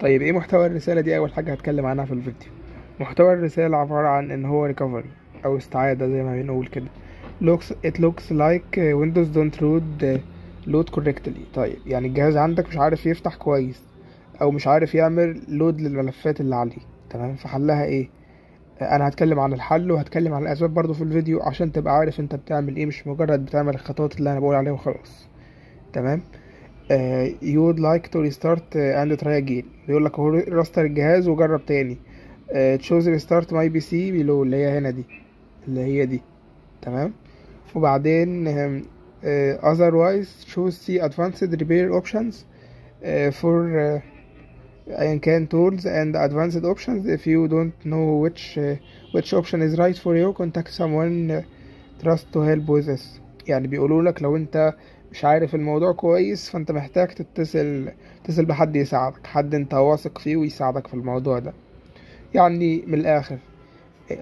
طيب إيه محتوى الرسالة دي؟ أول حاجة هتكلم عنها في الفيديو. محتوى الرسالة عبارة عن إن هو recovery أو استعادة زي ما بنقول كده. Looks it looks like uh, Windows don't load uh, load correctly. طيب يعني الجهاز عندك مش عارف يفتح كويس أو مش عارف يعمل لود للملفات اللي عليه. تمام؟ فحلها إيه؟ أنا هتكلم عن الحل وهتكلم عن الأسباب برضو في الفيديو عشان تبقى عارف أنت بتعمل إيه مش مجرد بتعمل الخطوات اللي أنا بقول عليها وخلاص. تمام؟ You would like to restart uh, and try again بيقول لك هو رستر الجهاز وجرب تاني uh, choose restart my PC below اللي هي هنا دي اللي هي دي تمام وبعدين um, uh, otherwise choose see advanced repair options uh, for uh, ايا كان tools and advanced options if you don't know which uh, which option is right for you contact someone uh, trust to help with this يعني بيقولوا لك لو انت مش عارف الموضوع كويس فأنت محتاج تتصل تتصل بحد يساعدك حد أنت واثق فيه ويساعدك في الموضوع ده. يعني من الآخر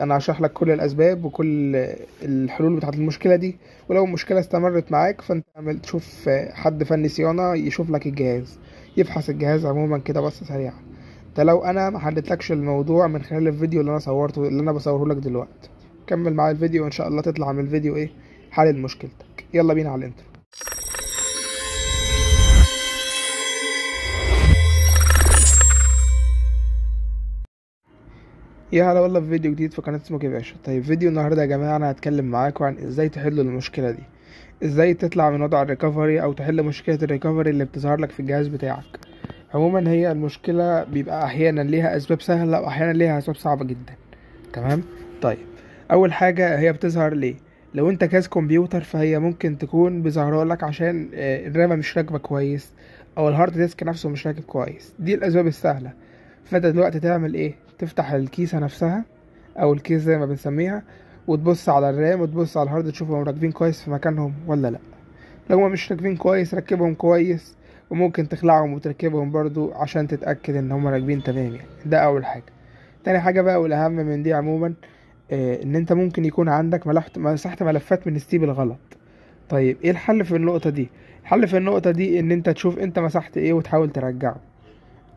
أنا هشرح لك كل الأسباب وكل الحلول بتاعت المشكلة دي ولو المشكلة استمرت معاك فأنت تعمل تشوف حد فني صيانة يشوف لك الجهاز يفحص الجهاز عموما كده بص سريعا ده لو أنا ما حلتلكش الموضوع من خلال الفيديو اللي أنا صورته اللي أنا بصوره لك دلوقتي. كمل معايا الفيديو وإن شاء الله تطلع من الفيديو إيه حل مشكلتك. يلا بينا على الـ intro. يا هلا والله في فيديو جديد في قناة سموكي باشا طيب فيديو النهاردة يا جماعة أنا هتكلم معاكم عن إزاي تحلوا المشكلة دي. إزاي تطلع من وضع الـ recovery أو تحل مشكلة الـ recovery اللي بتظهر لك في الجهاز بتاعك. عموما هي المشكلة بيبقى أحيانا ليها أسباب سهلة واحيانا ليها أسباب صعبة جدا. تمام؟ طيب أول حاجة هي بتظهر ليه؟ لو أنت جهاز كمبيوتر فهي ممكن تكون بظهرها لك عشان الـ RAM ة مش راكبة كويس أو الـ hard disk نفسه مش راكب كويس. دي الأسباب السهلة. فأنت دلوقتي تعمل إيه؟ تفتح الـ case ة نفسها أو الـ case زي ما بنسميها وتبص على الـ RAM وتبص على الـ hard تشوفهم راكبين كويس في مكانهم ولا لأ. لو هما مش راكبين كويس ركبهم كويس وممكن تخلعهم وتركبهم برضو عشان تتأكد إن هما راكبين تمام يعني. ده أول حاجة. تاني حاجة بقى والأهم من دي عموما آه إن أنت ممكن يكون عندك مسحت مسحت ملفات من الـ C بالغلط. طيب إيه الحل في النقطة دي؟ الحل في النقطة دي إن أنت تشوف أنت مسحت إيه وتحاول ترجعه.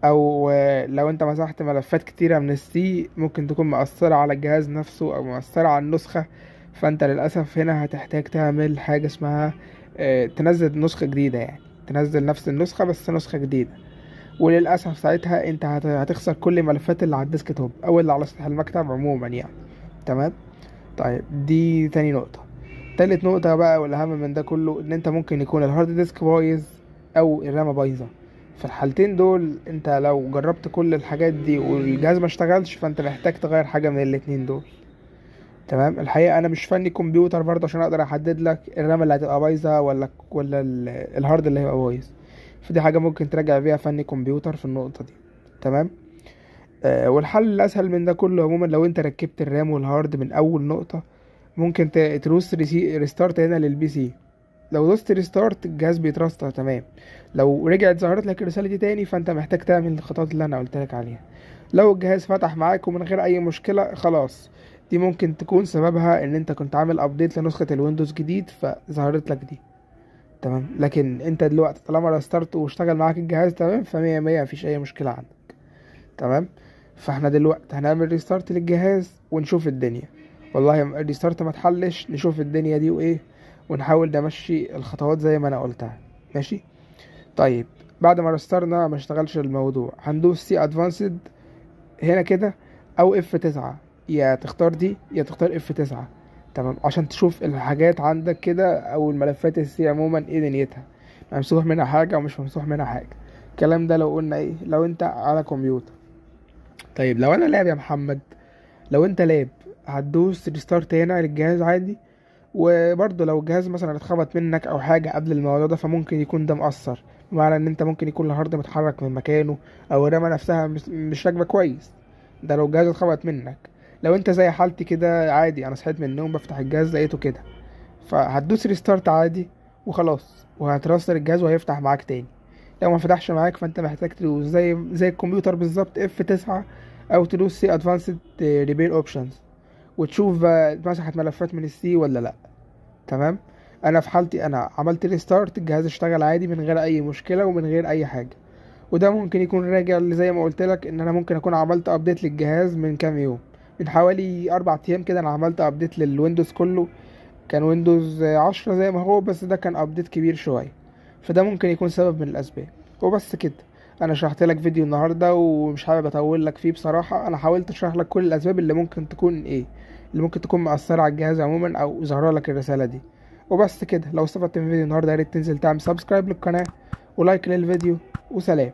أو لو أنت مسحت ملفات كتيرة من الـ C ممكن تكون مأثرة على الجهاز نفسه أو مأثرة على النسخة. فأنت للأسف هنا هتحتاج تعمل حاجة اسمها آه تنزل نسخة جديدة يعني. تنزل نفس النسخة بس نسخة جديدة. وللأسف ساعتها أنت هتخسر كل الملفات اللي على الـ desktop أو اللي على سطح المكتب عموما يعني. تمام؟ طيب دي تاني نقطة. تالت نقطة بقى والأهم من ده كله إن أنت ممكن يكون الـ hard disk بايظ أو الـ RAM ة بايظة. في الحالتين دول انت لو جربت كل الحاجات دي والجهاز ما اشتغلش فانت محتاج تغير حاجة من الاتنين دول. تمام؟ الحقيقة أنا مش فني كمبيوتر برضه عشان أقدر أحدد لك الـ RAM اللي هتبقى بايظة ولا ولا الهارد اللي هيبقى بايظ. فدي حاجة ممكن تراجع بيها فني كمبيوتر في النقطة دي. تمام؟ آه والحل الأسهل من ده كله عموما لو أنت ركبت الرام والهارد من أول نقطة ممكن تدوس restart هنا لل PC. لو دوست restart الجهاز بيترستر تمام. لو رجعت ظهرت لك الرسالة دي تاني فأنت محتاج تعمل الخطوات اللي أنا قلت لك عليها. لو الجهاز فتح معاك ومن غير أي مشكلة خلاص. دي ممكن تكون سببها إن أنت كنت عامل update لنسخة الويندوز جديد فظهرت لك دي. تمام. لكن أنت دلوقتي طالما restart واشتغل معاك الجهاز تمام فمية مية مفيش أي مشكلة عندك. تمام. فإحنا دلوقتي هنعمل restart للجهاز ونشوف الدنيا. والله ال restart ما تحلش نشوف الدنيا دي وإيه. ونحاول نمشي الخطوات زي ما أنا قلتها. ماشي؟ طيب بعد ما رسترنا ما اشتغلش الموضوع. هندوس see advanced هنا كده أو F تسعة. يا تختار دي يا تختار F تسعة. تمام؟ عشان تشوف الحاجات عندك كده أو الملفات ال C عموما إيه دنيتها. ممسوح منها حاجة ومش ممسوح منها حاجة. الكلام ده لو قلنا إيه؟ لو أنت على كمبيوتر. طيب لو أنا لاب يا محمد لو أنت لاب هتدوس restart هنا للجهاز عادي؟ وبرضه لو الجهاز مثلا اتخبط منك أو حاجة قبل الموضوع ده فممكن يكون ده مأثر. بمعنى إن أنت ممكن يكون الهارد متحرك من مكانه أو الرامة نفسها مش راكبة كويس. ده لو الجهاز اتخبط منك. لو أنت زي حالتي كده عادي أنا صحيت من النوم بفتح الجهاز لقيته كده. فهتدوس restart عادي وخلاص وهترستر الجهاز وهيفتح معاك تاني. لو ما فتحش معاك فأنت محتاج تدوس زي زي الكمبيوتر بالظبط F تسعة أو تدوس see advanced repair options وتشوف مسحت ملفات من ال C ولا لا. تمام؟ أنا في حالتي أنا عملت restart الجهاز اشتغل عادي من غير أي مشكلة ومن غير أي حاجة. وده ممكن يكون راجع زي ما قلت لك إن أنا ممكن أكون عملت update للجهاز من كام يوم. من حوالي أربع أيام كده أنا عملت update للويندوز كله. كان ويندوز عشرة زي ما هو بس ده كان update كبير شوية. فده ممكن يكون سبب من الأسباب. وبس كده. أنا شرحت لك فيديو النهارده ومش حابب اطول لك فيه بصراحة. أنا حاولت اشرح لك كل الاسباب اللي ممكن تكون إيه اللي ممكن تكون مأثرة على الجهاز عموما أو ظاهرة لك الرسالة دي. وبس كده لو استفدت من الفيديو النهارده يا ريت تنزل تعمل subscribe للقناة ولايك للفيديو وسلام.